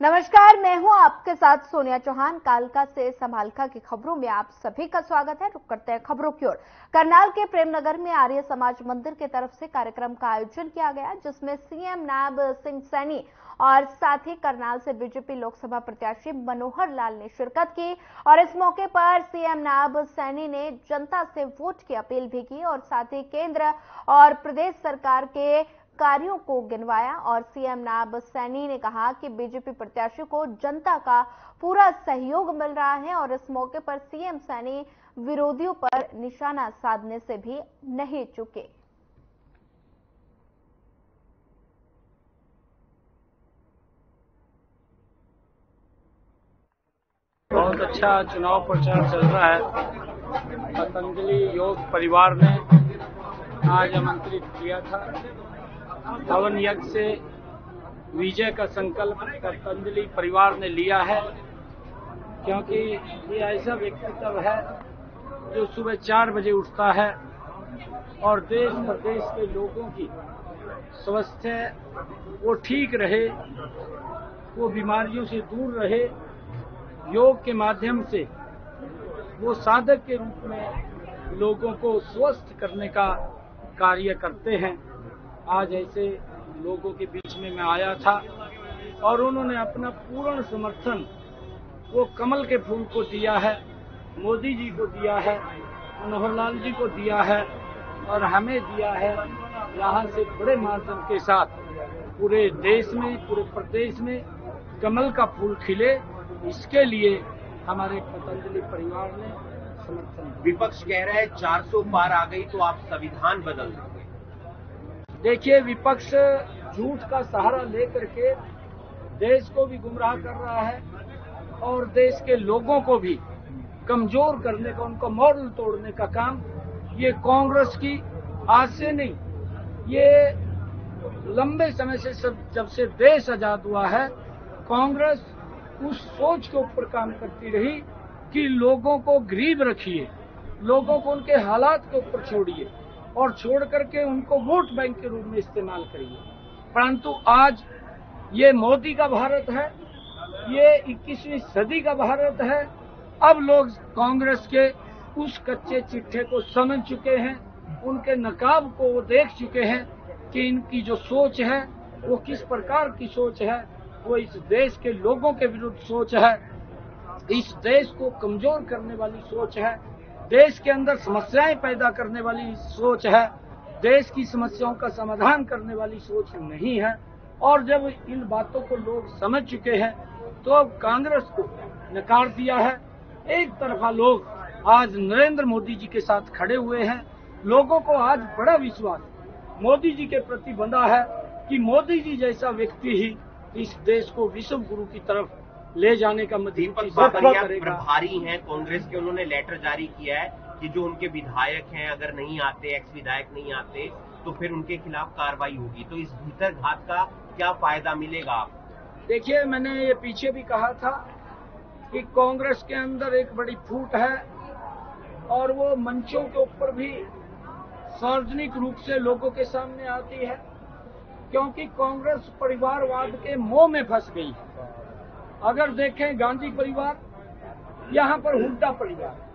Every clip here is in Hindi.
नमस्कार, मैं हूँ आपके साथ सोनिया चौहान, कालका से समालका की खबरों में आप सभी का स्वागत है। रुक करते हैं खबरों की ओर। करनाल के प्रेमनगर में आर्य समाज मंदिर की तरफ़ से कार्यक्रम का आयोजन किया गया, जिसमें सीएम नायब सिंह सैनी और साथ ही करनाल से बीजेपी लोकसभा प्रत्याशी मनोहर लाल ने शिरकत की और इस मौके पर सीएम नायब सैनी ने जनता से वोट की अपील भी की और साथ ही केंद्र और प्रदेश सरकार के कार्यों को गिनवाया और सीएम नायब सैनी ने कहा कि बीजेपी प्रत्याशी को जनता का पूरा सहयोग मिल रहा है और इस मौके पर सीएम सैनी विरोधियों पर निशाना साधने से भी नहीं चुके। बहुत अच्छा चुनाव प्रचार चल रहा है। पतंजलि योग परिवार ने आज आमंत्रित किया था। हवन यज्ञ से विजय का संकल्प पतंजलि परिवार ने लिया है, क्योंकि ये ऐसा व्यक्तित्व है जो सुबह चार बजे उठता है और देश प्रदेश के लोगों की स्वास्थ्य वो ठीक रहे, वो बीमारियों से दूर रहे, योग के माध्यम से वो साधक के रूप में लोगों को स्वस्थ करने का कार्य करते हैं। आज ऐसे लोगों के बीच में मैं आया था और उन्होंने अपना पूर्ण समर्थन वो कमल के फूल को दिया है, मोदी जी को दिया है, मनोहर लाल जी को दिया है और हमें दिया है यहाँ से बड़े माध्यम के साथ पूरे देश में, पूरे प्रदेश में कमल का फूल खिले। इसके लिए हमारे पतंजलि परिवार ने समर्थन विपक्ष कह रहा है 400 पार आ गई तो आप संविधान बदल देंगे देखिए, विपक्ष झूठ का सहारा लेकर के देश को भी गुमराह कर रहा है और देश के लोगों को भी कमज़ोर करने का, उनका मॉडल तोड़ने का काम ये कांग्रेस की आज से नहीं, ये लंबे समय से सब, जब से देश आज़ाद हुआ है, कांग्रेस उस सोच के ऊपर काम करती रही कि लोगों को गरीब रखिए, लोगों को उनके हालात के ऊपर छोड़िए। और छोड़ करके उनको वोट बैंक के रूप में इस्तेमाल करिए। परंतु आज ये मोदी का भारत है, ये 21वीं सदी का भारत है, अब लोग कांग्रेस के उस कच्चे चिट्ठे को समझ चुके हैं, उनके नकाब को वो देख चुके हैं कि इनकी जो सोच है, वो किस प्रकार की सोच है, वो इस देश के लोगों के विरुद्ध सोच है, इस देश को कमज़ोर करने वाली सोच है देश के अंदर समस्याएँ पैदा करने वाली सोच है, देश की समस्याओं का समाधान करने वाली सोच नहीं है। और जब इन बातों को लोग समझ चुके हैं तो अब कांग्रेस को नकार दिया है। एक तरफा लोग आज नरेंद्र मोदी जी के साथ खड़े हुए हैं। लोगों को आज बड़ा विश्वास मोदी जी के प्रति बंधा है कि मोदी जी जैसा व्यक्ति ही इस देश को विश्व गुरु की तरफ़ ले जाने का मध्यम प्रभारी हैं कांग्रेस के उन्होंने लेटर जारी किया है कि जो उनके विधायक हैं अगर नहीं आते एक्स विधायक नहीं आते तो फिर उनके खिलाफ कार्रवाई होगी। तो इस भीतर घात का क्या फ़ायदा मिलेगा आपको? देखिए मैंने ये पीछे भी कहा था कि कांग्रेस के अंदर एक बड़ी फूट है और वो मंचों के ऊपर भी सार्वजनिक रूप से लोगों के सामने आती है क्योंकि कांग्रेस परिवारवाद के मोह में फंस गई है। अगर देखें गांधी परिवार, यहाँ पर हुड्डा परिवार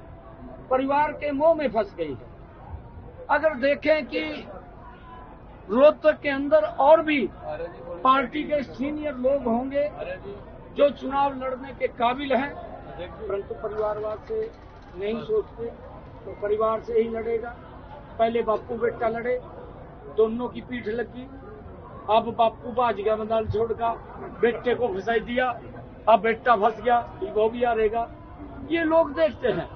परिवार के मोह में फंस गई है। अगर देखें कि रोहतक के अंदर और भी पार्टी के सीनियर लोग होंगे जो चुनाव लड़ने के काबिल हैं, परंतु परिवारवाद से नहीं सोचते तो परिवार से ही लड़ेगा। पहले बापू बेटा लड़े, दोनों की पीठ लगी। अब बापू भाज गया मैदान छोड़का बेटे को फंसाई दिया। अब बेटा फंस गया वो भी हारेगा ये लोग देखते हैं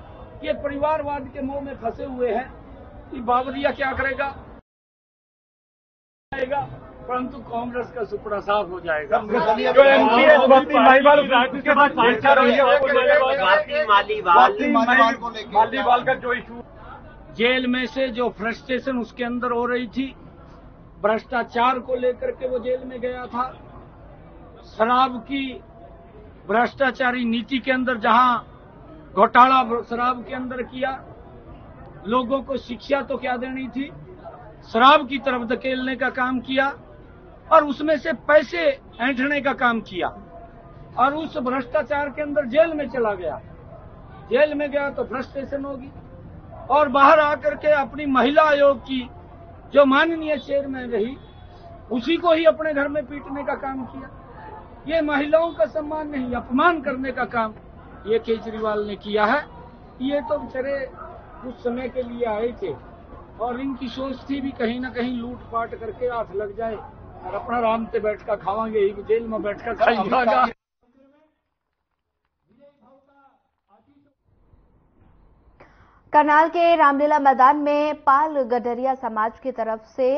ये परिवारवाद के मुँह में फंसे हुए हैं कि बाबरिया क्या करेगा? परंतु कांग्रेस का सुपड़ा साफ़ हो जाएगा। जो मालीवाल का जो इशू जेल में से जो फ्रस्ट्रेशन उसके अंदर हो रही थी भ्रष्टाचार को लेकर के वो जेल में गया था। शराब की भ्रष्टाचारी नीति के अंदर, जहाँ घोटाला शराब के अंदर किया, लोगों को शिक्षा तो क्या देनी थी? शराब की तरफ़ धकेलने का काम किया, और उसमें से पैसे ऐंठने का काम किया, और उस भ्रष्टाचार के अंदर जेल में चला गया। जेल में गया तो फ्रस्ट्रेशन होगी, और बाहर आकर के अपनी महिला आयोग की जो माननीय चेयरमैन रही, उसी को ही अपने घर में पीटने का काम किया। ये महिलाओं का सम्मान नहीं अपमान करने का काम ये केजरीवाल ने किया है। ये तो बेचारे कुछ समय के लिए आए थे और इनकी सोच थी भी कहीं ना कहीं लूट पाट करके हाथ लग जाए और अपना आराम से बैठ कर खावांगे ही जेल में बैठ कर खाएँगे। करनाल के रामलीला मैदान में पाल गडरिया समाज की तरफ़ से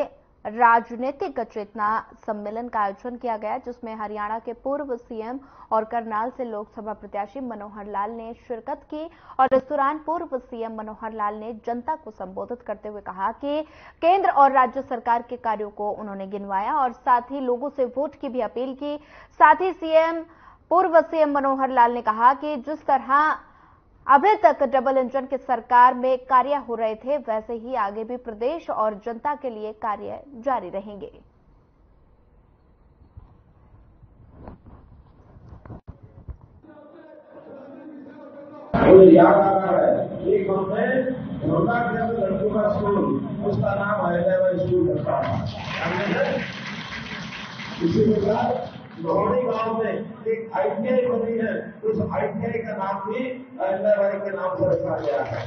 राजनीतिक चेतना सम्मेलन का आयोजन किया गया, जिसमें हरियाणा के पूर्व सीएम और करनाल से लोकसभा प्रत्याशी मनोहर लाल ने शिरकत की और इस दौरान पूर्व सीएम मनोहर लाल ने जनता को संबोधित करते हुए कहा कि केंद्र और राज्य सरकार के कार्यों को उन्होंने गिनवाया और साथ ही लोगों से वोट की भी अपील की। साथ ही सीएम, पूर्व सीएम मनोहर लाल ने कहा कि जिस तरह अभी तक डबल इंजन की सरकार में कार्य हो रहे थे, वैसे ही आगे भी प्रदेश और जनता के लिए कार्य जारी रहेंगे। याद आ रहा है के का उसका नाम इसी प्रकार लोहड़ी गाँव में एक आईटीआई बनी है। उस आईटीआई का नाम भी हैदराबाद के नाम से रखा गया है।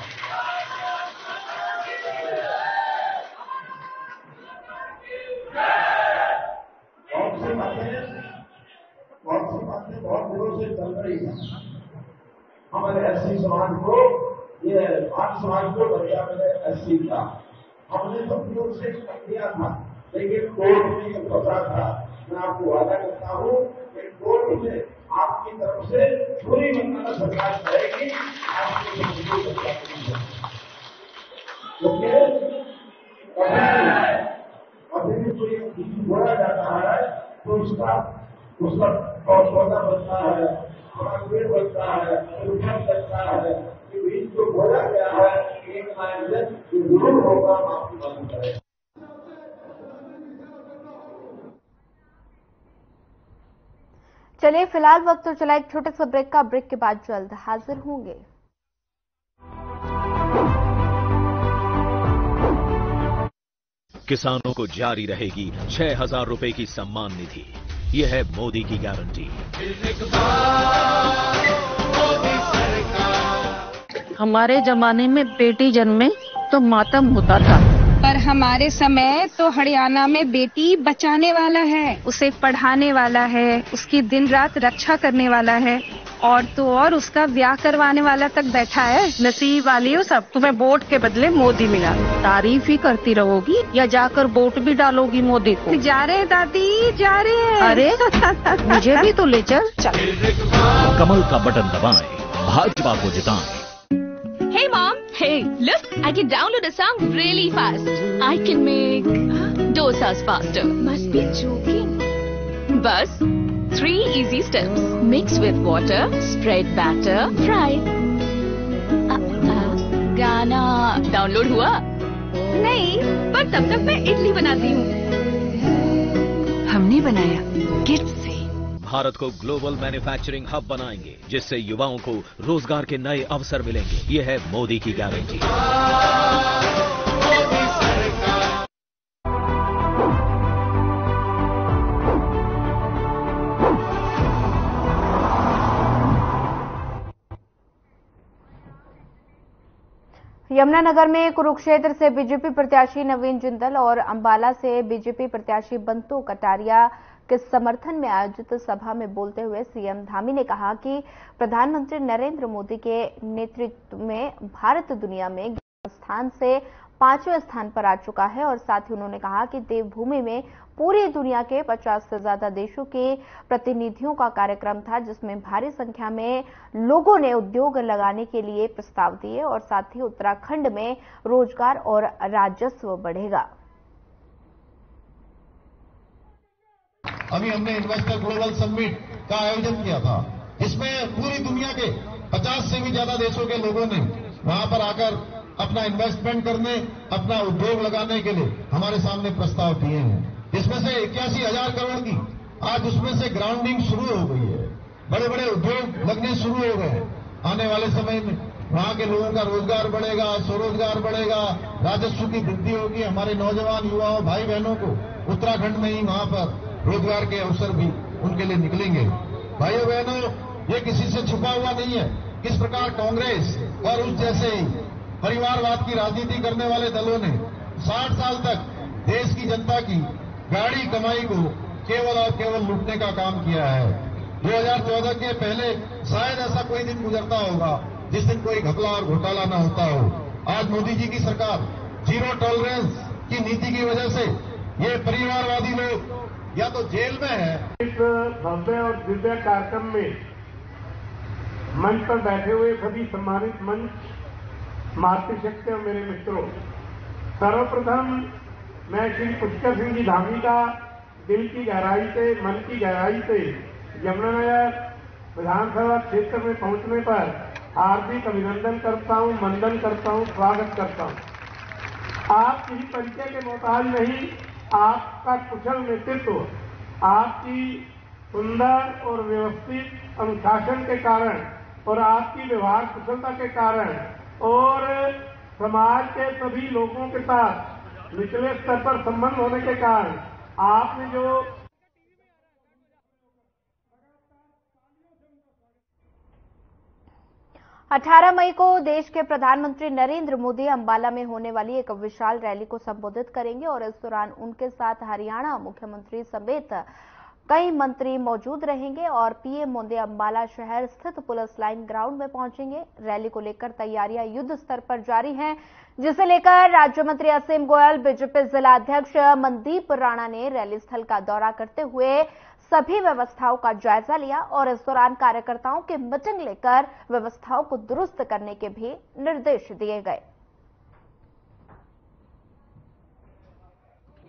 बहुत सी बातें बहुत सी बातें बहुत दिनों से चल रही है? हमारे एससी समाज को, ये आठ समाज को दर्जा मिले एससी का हमने तो पूर्व से किया था? लेकिन कोर्ट में ये फंसा था मैं आपको वादा करता हूँ कि कोर्ट में आपकी तरफ़ से पूरी मंत्रणा सरकार करेगी। करेगी क्योंकि अभी कोई बोला जाता है तो उसका उसका पौधा बनता है हमारा बनता है उपज बनता है बीज जो बोला गया है एक आयोजन ज़रूर होगा हम आपकी मदद चलिए फ़िलहाल वक्त तो चला एक छोटे से ब्रेक का। ब्रेक के बाद जल्द हाजिर होंगे। किसानों को जारी रहेगी छह हज़ार रूपए की सम्मान निधि। यह है मोदी की गारंटी। हमारे जमाने में बेटी जन्मे तो मातम होता था। पर हमारे समय तो हरियाणा में बेटी बचाने वाला है उसे पढ़ाने वाला है उसकी दिन रात रक्षा करने वाला है और तो और उसका ब्याह करवाने वाला तक बैठा है। नसीब वाली हो सब। तुम्हें वोट के बदले मोदी मिला। तारीफ़ ही करती रहोगी या जाकर वोट भी डालोगी मोदी को? जा रहे दादी जा रहे हैं। अरे मुझे भी तो ले चल। चल। कमल का बटन दबाएँ भाजपा को जिताएँ। Hey mom! Hey, look! I can download a song really fast. I can make dosas faster. Must be joking. Bus. Three easy steps. Mix with water, spread batter, fry. Uh, uh, गाना डाउनलोड हुआ? नहीं, पर तब तक मैं इडली बनाती हूँ हमने बनाया किड्स से भारत को ग्लोबल मैन्युफैक्चरिंग हब बनाएँगे, जिससे युवाओं को रोज़गार के नए अवसर मिलेंगे। ये है मोदी की गारंटी। यमुनानगर में कुरुक्षेत्र से बीजेपी प्रत्याशी नवीन जिंदल और अंबाला से बीजेपी प्रत्याशी बंतु कटारिया के समर्थन में आयोजित सभा में बोलते हुए सीएम धामी ने कहा कि प्रधानमंत्री नरेंद्र मोदी के नेतृत्व में भारत दुनिया में स्थान से पाँचवें स्थान पर आ चुका है और साथ ही उन्होंने कहा कि देवभूमि में पूरी दुनिया के 50 से ज़्यादा देशों के प्रतिनिधियों का कार्यक्रम था, जिसमें भारी संख्या में लोगों ने उद्योग लगाने के लिए प्रस्ताव दिए और साथ ही उत्तराखंड में रोज़गार और राजस्व बढ़ेगा। अभी हमने इन्वेस्टर ग्लोबल समिट का आयोजन किया था। इसमें पूरी दुनिया के 50 से भी ज़्यादा देशों के लोगों ने वहाँ पर आकर अपना इन्वेस्टमेंट करने, अपना उद्योग लगाने के लिए हमारे सामने प्रस्ताव दिए हैं। इसमें से इक्यासी हज़ार करोड़ की आज उसमें से ग्राउंडिंग शुरू हो गई है। बड़े बड़े उद्योग लगने शुरू हो गए हैं। आने वाले समय में वहाँ के लोगों का रोज़गार बढ़ेगा, स्वरोजगार बढ़ेगा, राजस्व की वृद्धि होगी। हमारे नौजवान, युवाओं भाई बहनों को उत्तराखंड में ही वहाँ पर रोज़गार के अवसर भी उनके लिए निकलेंगे। भाइयों बहनों, ये किसी से छुपा हुआ नहीं है। किस प्रकार कांग्रेस और उस जैसे ही परिवारवाद की राजनीति करने वाले दलों ने 60 साल तक देश की जनता की गाड़ी कमाई को केवल और केवल लूटने का काम किया है। 2014 के पहले शायद ऐसा कोई दिन गुजरता होगा, जिस दिन कोई घपला और घोटाला ना होता हो। आज मोदी जी की सरकार ज़ीरो टॉलरेंस की नीति की वजह से ये परिवारवादी लोग या तो जेल में है। इस भव्य और दिव्य कार्यक्रम में मंच पर बैठे हुए सभी सम्मानित मंच मातृशक्ति और मेरे मित्रों, सर्वप्रथम मैं श्री पुष्कर सिंह जी धामी का दिल की गहराई से, मन की गहराई से यमुनानगर विधानसभा क्षेत्र में पहुँचने पर हार्दिक अभिनंदन करता हूँ मंदन करता हूँ, स्वागत करता हूँ। आप किसी परिचय के मोहताज नहीं आपका कुशल नेतृत्व, आपकी सुंदर और व्यवस्थित अनुशासन के कारण और आपकी व्यवहार कुशलता के कारण और समाज के सभी लोगों के साथ निचले स्तर पर संबंध होने के कारण आपने जो 18 मई को देश के प्रधानमंत्री नरेंद्र मोदी अंबाला में होने वाली एक विशाल रैली को संबोधित करेंगे और इस दौरान उनके साथ हरियाणा मुख्यमंत्री समेत कई मंत्री मौजूद रहेंगे और पीएम मोदी अंबाला शहर स्थित पुलिस लाइन ग्राउंड में पहुँचेंगे। रैली को लेकर तैयारियाँ युद्ध स्तर पर जारी हैं, जिसे लेकर राज्य मंत्री असीम गोयल, बीजेपी जिला अध्यक्ष मनदीप राणा ने रैली स्थल का दौरा करते हुए सभी व्यवस्थाओं का जायजा लिया और इस दौरान कार्यकर्ताओं की मीटिंग लेकर व्यवस्थाओं को दुरुस्त करने के भी निर्देश दिए गए।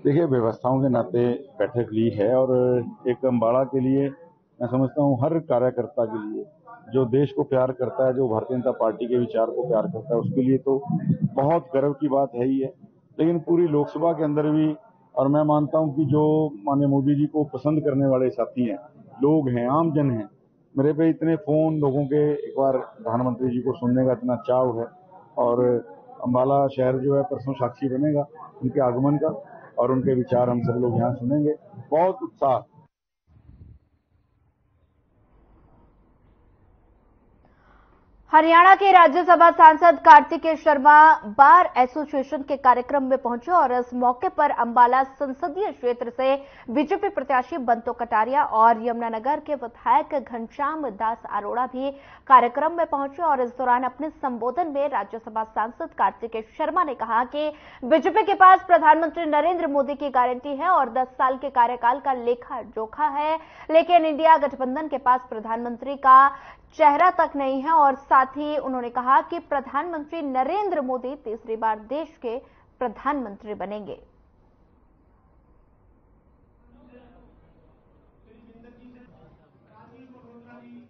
देखिए, व्यवस्थाओं के नाते बैठक ली है और एक अम्बाड़ा के लिए मैं समझता हूँ हर कार्यकर्ता के लिए, जो देश को प्यार करता है, जो भारतीय जनता पार्टी के विचार को प्यार करता है, उसके लिए तो बहुत गर्व की बात है ही है। लेकिन पूरी लोकसभा के अंदर भी, और मैं मानता हूँ कि जो माननीय मोदी जी को पसंद करने वाले साथी हैं, लोग हैं आम जन हैं, मेरे पे इतने फ़ोन लोगों के एक बार प्रधानमंत्री जी को सुनने का इतना चाव है, और अम्बाला शहर जो है, परसों साक्षी बनेगा उनके आगमन का। और उनके विचार हम सब लोग यहाँ सुनेंगे। बहुत उत्साह। हरियाणा के राज्यसभा सांसद कार्तिकेय शर्मा बार एसोसिएशन के कार्यक्रम में पहुँचे और इस मौके पर अंबाला संसदीय क्षेत्र से बीजेपी प्रत्याशी बंतो कटारिया और यमुनानगर के विधायक घनश्याम दास अरोड़ा भी कार्यक्रम में पहुँचे और इस दौरान अपने संबोधन में राज्यसभा सांसद कार्तिकेय शर्मा ने कहा कि बीजेपी के पास प्रधानमंत्री नरेंद्र मोदी की गारंटी है और दस साल के कार्यकाल का लेखा जोखा है, लेकिन इंडिया गठबंधन के पास प्रधानमंत्री का चेहरा तक नहीं है और साथ ही उन्होंने कहा कि प्रधानमंत्री नरेंद्र मोदी तीसरी बार देश के प्रधानमंत्री बनेंगे।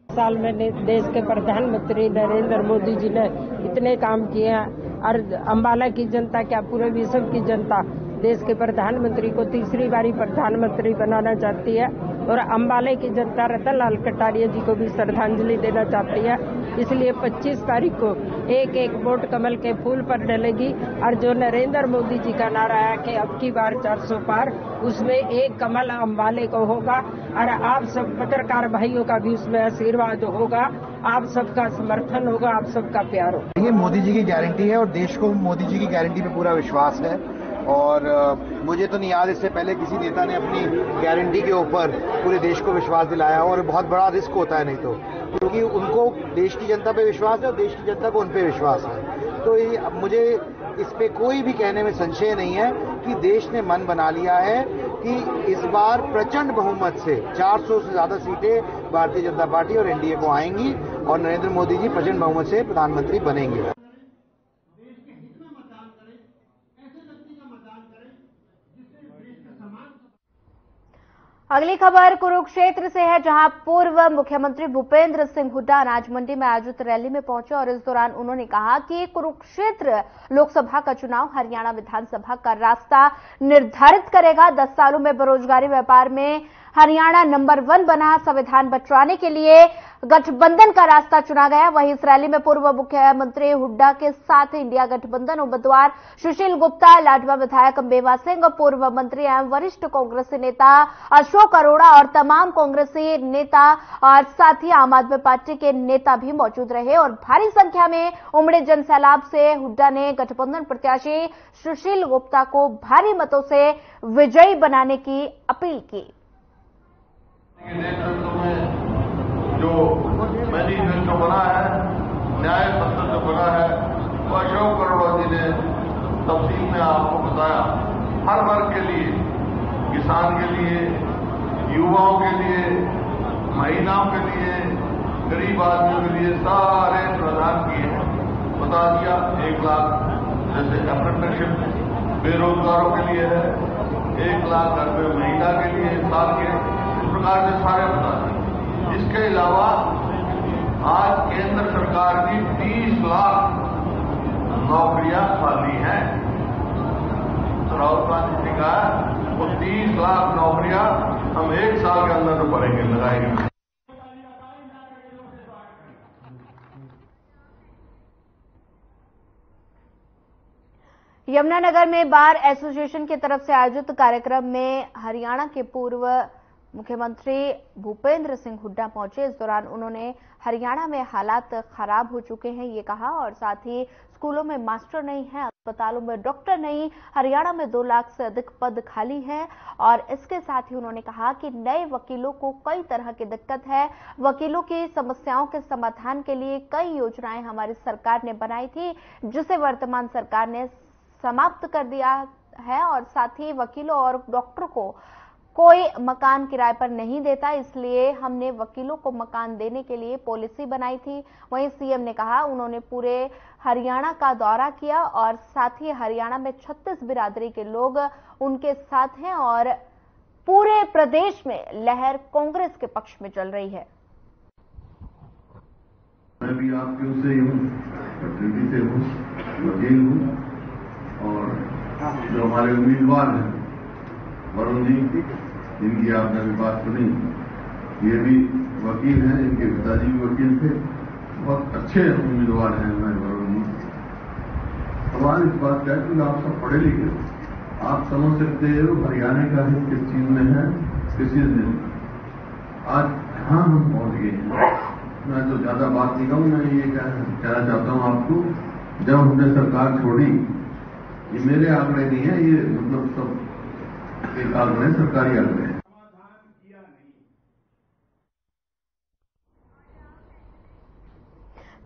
साल में देश के प्रधानमंत्री नरेंद्र मोदी जी ने इतने काम किए हैं। और अंबाला की जनता क्या, पूरे विश्व की जनता देश के प्रधानमंत्री को तीसरी बारी प्रधानमंत्री बनाना चाहती है और अम्बाले की जनता रतन लाल कटारिया जी को भी श्रद्धांजलि देना चाहती है। इसलिए 25 तारीख को एक एक वोट कमल के फूल पर डलेगी और जो नरेंद्र मोदी जी का नारा है कि अब की बार 400 पार, उसमें एक कमल अम्बाले को होगा और आप सब पत्रकार भाइयों का भी उसमें आशीर्वाद होगा। आप सबका समर्थन होगा, आप सबका प्यार होगा। ये मोदी जी की गारंटी है और देश को मोदी जी की गारंटी पे पूरा विश्वास है। और मुझे तो नहीं याद इससे पहले किसी नेता ने अपनी गारंटी के ऊपर पूरे देश को विश्वास दिलाया और बहुत बड़ा रिस्क होता है नहीं तो। क्योंकि उनको देश की जनता पे विश्वास है और देश की जनता को उन पे विश्वास है। तो ये मुझे इस पर कोई भी कहने में संशय नहीं है कि देश ने मन बना लिया है कि इस बार प्रचंड बहुमत से 400 से ज़्यादा सीटें भारतीय जनता पार्टी और एनडीए को आएँगी और नरेंद्र मोदी जी प्रचंड बहुमत से प्रधानमंत्री बनेंगे। अगली खबर कुरुक्षेत्र से है, जहाँ पूर्व मुख्यमंत्री भूपेंद्र सिंह हुड्डा अनाज मंडी में आयोजित रैली में पहुँचे और इस दौरान उन्होंने कहा कि कुरुक्षेत्र लोकसभा का चुनाव हरियाणा विधानसभा का रास्ता निर्धारित करेगा। दस सालों में बेरोजगारी व्यापार में हरियाणा नंबर वन बना संविधान बचवाने के लिए गठबंधन का रास्ता चुना गया। वहीं इस रैली में पूर्व मुख्यमंत्री हुड्डा के साथ इंडिया गठबंधन उम्मीदवार सुशील गुप्ता, लाडवा विधायक मेवा सिंह, पूर्व मंत्री एवं वरिष्ठ कांग्रेसी नेता अशोक अरोड़ा और तमाम कांग्रेसी नेता और साथ ही आम आदमी पार्टी के नेता भी मौजूद रहे और भारी संख्या में उमड़े जनसैलाब से हुड्डा ने गठबंधन प्रत्याशी सुशील गुप्ता को भारी मतों से विजयी बनाने की अपील की। जो मैनिफेस्टो बना है, न्याय पत्र जो बना है, वो अशोक करोड़ा जी ने तफसील में आपको बताया। हर वर्ग के लिए, किसान के लिए, युवाओं के लिए, महिलाओं के लिए, गरीब आदमियों के लिए सारे प्रदान किए हैं। बता दिया, एक लाख जैसे अप्रेंटिसशिप बेरोजगारों के लिए है, एक लाख घर महिला के लिए साल के इस प्रकार से सारे बता दिए। इसके अलावा आज केंद्र सरकार की 30 लाख नौकरियाँ खाली हैं। तो राहुल गांधी ने कहा वो 30 लाख नौकरियाँ हम एक साल के अंदर भरेंगे लगाएँगे। यमुनानगर में बार एसोसिएशन की तरफ़ से आयोजित कार्यक्रम में हरियाणा के पूर्व मुख्यमंत्री भूपेंद्र सिंह हुड्डा पहुँचे। इस दौरान उन्होंने हरियाणा में हालात खराब हो चुके हैं, ये कहा, और साथ ही स्कूलों में मास्टर नहीं है, अस्पतालों में डॉक्टर नहीं, हरियाणा में दो लाख से अधिक पद खाली हैं, और इसके साथ ही उन्होंने कहा कि नए वकीलों को कई तरह की दिक्कत है। वकीलों की समस्याओं के समाधान के लिए कई योजनाएँ हमारी सरकार ने बनाई थी, जिसे वर्तमान सरकार ने समाप्त कर दिया है, और साथ ही वकीलों और डॉक्टर को कोई मकान किराए पर नहीं देता, इसलिए हमने वकीलों को मकान देने के लिए पॉलिसी बनाई थी। वहीं सीएम ने कहा, उन्होंने पूरे हरियाणा का दौरा किया और साथ ही हरियाणा में 36 बिरादरी के लोग उनके साथ हैं और पूरे प्रदेश में लहर कांग्रेस के पक्ष में चल रही है। मैं भी आपके से हूँ, वकील हूँ और जो हमारे उम्मीदवार हैं वरुण जी इनकी आपने अभी बात सुनी। ये भी वकील हैं, इनके पिताजी भी वकील थे। बहुत अच्छे उम्मीदवार हैं, मैं वरुण जी सवाल इस बात का है कि आप सब पढ़े लिखे आप समझ सकते हो, हरियाणा का हित किस चीज़ में है, किस चीज़ में आज यहाँ हम पहुँच गए हैं। मैं तो ज़्यादा बात नहीं कहूँ मैं ये कहना चाहता हूँ आपको, जब हमने सरकार छोड़ी, ये मेरे आंकड़े नहीं है, ये मतलब सब एक आंकड़े सरकारी आंकड़े हैं।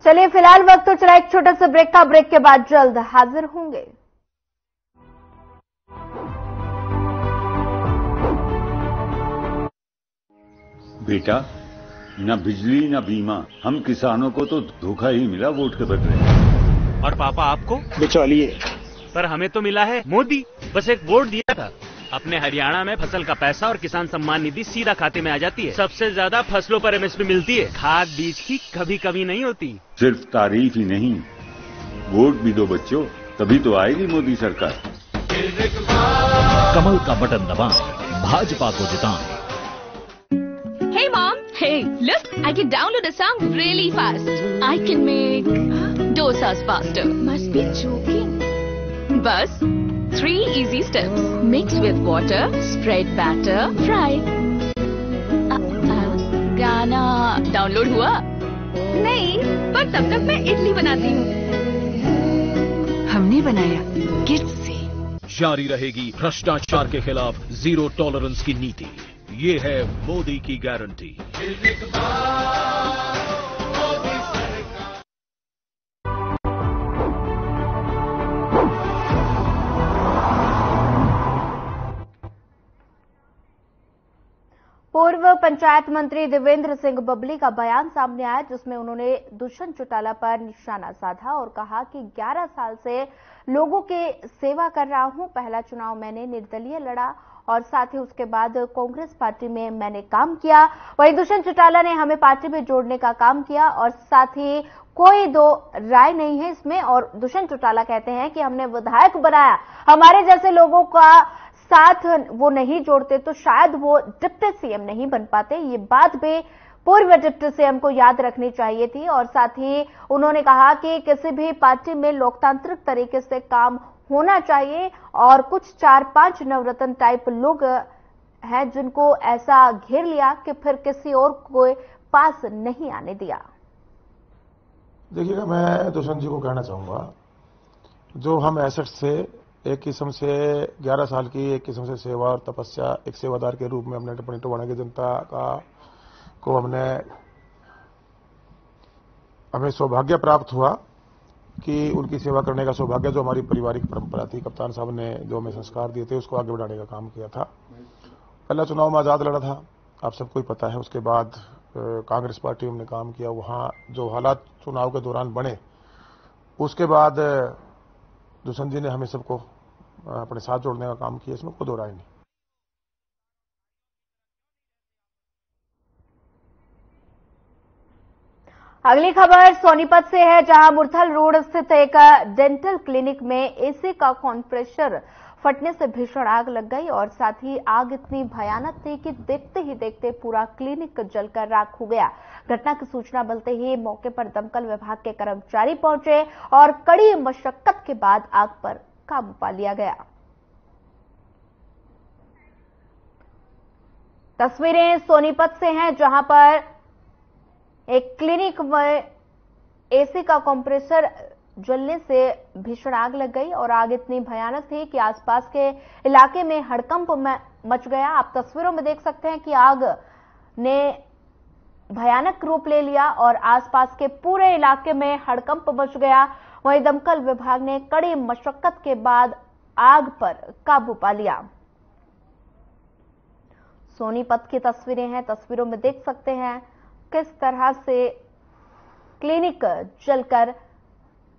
चलिए फ़िलहाल वक्त तो चला एक छोटा सा ब्रेक का ब्रेक के बाद जल्द हाजिर होंगे। बेटा न बिजली न बीमा। हम किसानों को तो धोखा ही मिला वोट के बदले। और पापा आपको? बिचौलिए। पर हमें तो मिला है मोदी। बस एक वोट दिया था। अपने हरियाणा में फ़सल का पैसा और किसान सम्मान निधि सीधा खाते में आ जाती है। सबसे ज़्यादा फ़सलों पर एमएसपी मिलती है। खाद बीज की कभी कभी नहीं होती। सिर्फ़ तारीफ़ ही नहीं वोट भी दो बच्चों तभी तो आएगी मोदी सरकार। कमल का बटन दबाएँ भाजपा को जिताएँ। Hey mom, hey, look, I can download a song really fast. I can make dosas faster. Must be joking. Bus, three easy steps. Mix with water, spread batter, fry. गाना डाउनलोड हुआ? नहीं पर तब तक मैं इडली बनाती हूँ। हमने बनाया किड्स से। जारी रहेगी भ्रष्टाचार के खिलाफ ज़ीरो टॉलरेंस की नीति। ये है मोदी की गारंटी पूर्व पंचायत मंत्री देवेंद्र सिंह बबली का बयान सामने आया, जिसमें उन्होंने दुष्यंत चौटाला पर निशाना साधा और कहा कि 11 साल से लोगों के सेवा कर रहा हूँ, पहला चुनाव मैंने निर्दलीय लड़ा और साथ ही उसके बाद कांग्रेस पार्टी में मैंने काम किया। वहीं दुष्यंत चौटाला ने हमें पार्टी में जोड़ने का काम किया और साथ ही कोई दो राय नहीं है इसमें और दुष्यंत चौटाला कहते हैं कि हमने विधायक बनाया। हमारे जैसे लोगों का साथ वो नहीं जोड़ते तो शायद वो डिप्टी सीएम नहीं बन पाते। ये बात भी पूर्व डिप्टी सीएम को याद रखनी चाहिए थी और साथ ही उन्होंने कहा कि किसी भी पार्टी में लोकतांत्रिक तरीके से काम होना चाहिए और कुछ चार पाँच नवरत्न टाइप लोग हैं जिनको ऐसा घेर लिया कि फिर किसी और को पास नहीं आने दिया। देखिएगा, मैं दुष्यंत जी को कहना चाहूँगा, जो हम एसेट से एक किस्म से 11 साल की, एक किस्म से सेवा और तपस्या, एक सेवादार के रूप में हमने टिप्पणी टोवाना की जनता का, को हमने, हमें सौभाग्य प्राप्त हुआ कि उनकी सेवा करने का सौभाग्य जो हमारी पारिवारिक परंपरा थी, कप्तान साहब ने जो हमें संस्कार दिए थे, उसको आगे बढ़ाने का काम किया था। पहला चुनाव में आज़ाद लड़ा था, आप सबको ही पता है। उसके बाद कांग्रेस पार्टी हमने काम किया, वहाँ जो हालात चुनाव के दौरान बने, उसके बाद, दुष्यंत जी ने हमें सबको अपने साथ जोड़ने का काम किया, इसमें कोई दो राय नहीं। अगली खबर सोनीपत से है, जहाँ मुरथल रोड स्थित एक डेंटल क्लिनिक में एसी का कॉन्प्रेशर फटने से भीषण आग लग गई और साथ ही आग इतनी भयानक थी कि देखते ही देखते पूरा क्लिनिक जलकर राख हो गया। घटना की सूचना मिलते ही मौके पर दमकल विभाग के कर्मचारी पहुँचे और कड़ी मशक्कत के बाद आग पर काबू पा लिया गया। तस्वीरें सोनीपत से हैं, जहाँ पर एक क्लिनिक में एसी का कंप्रेसर जलने से भीषण आग लग गई और आग इतनी भयानक थी कि आसपास के इलाके में हड़कंप मच गया। आप तस्वीरों में देख सकते हैं कि आग ने भयानक रूप ले लिया और आसपास के पूरे इलाके में हड़कंप मच गया। वहीं दमकल विभाग ने कड़ी मशक्कत के बाद आग पर काबू पा लिया। सोनीपत की तस्वीरें हैं, तस्वीरों में देख सकते हैं किस तरह से क्लिनिक जलकर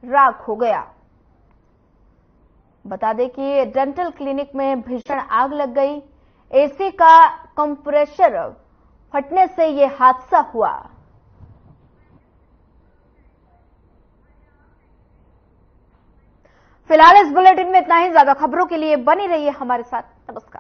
राख हो गया। बता दें कि डेंटल क्लिनिक में भीषण आग लग गई। एसी का कंप्रेशर फटने से यह हादसा हुआ। फ़िलहाल इस बुलेटिन में इतना ही। ज़्यादा खबरों के लिए बनी रहिए हमारे साथ। नमस्कार।